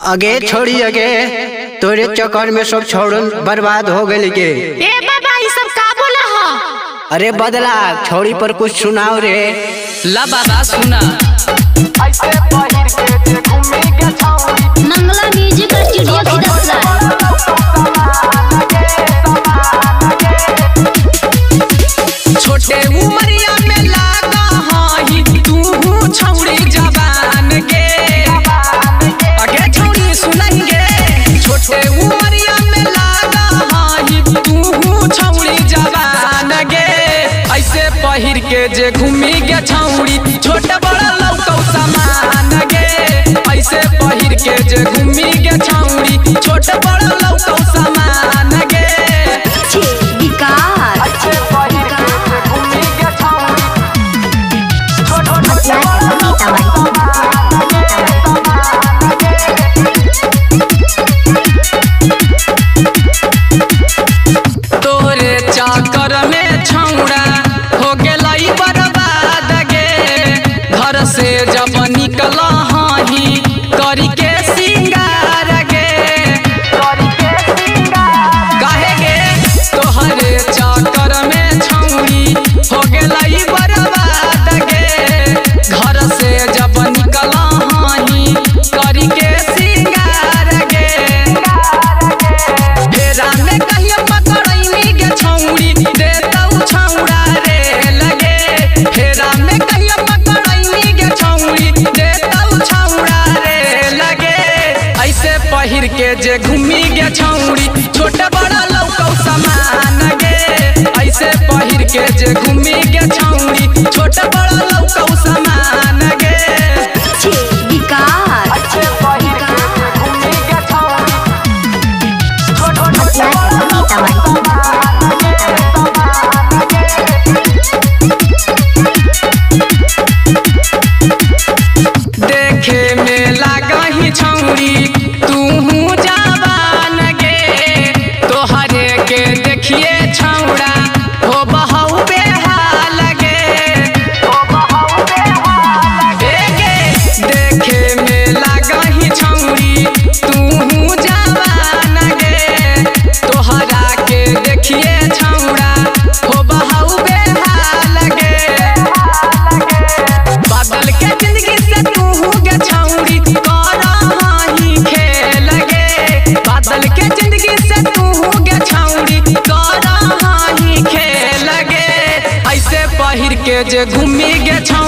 अगे छोड़ी आगे। तोरे चक्कर में सब छोड़न बर्बाद हो गए के ए बाबा ये सब का बोला हो अरे बदला छोड़ी पर कुछ सुनाओ रे। ला बाबा सुना। मंगला पहिर के जे घूमी गे छौड़ी छोटे बड़ा लौकौ समान गे। ऐसे पहिर के जे घूमी गे छौड़ी छोटे बड़ा लौकौ समान गे। तोरे चाकर घर से जब निकल हही करी के। सिंगार गे गे तोहरे चाकर में छौड़ी हो गेलई बर्बाद गे घर से जब निकल हही के सिंगार गे में पहिर के जे घूमी गे छौड़ी छोटे बड़ा लौकौ समान गे ऐसे पहिर के जे घूमी गे छौड़ी छोटे बड़ा लौकौ समान गे देखे में लागही छौरी যে ঘুমিয়ে গেছাও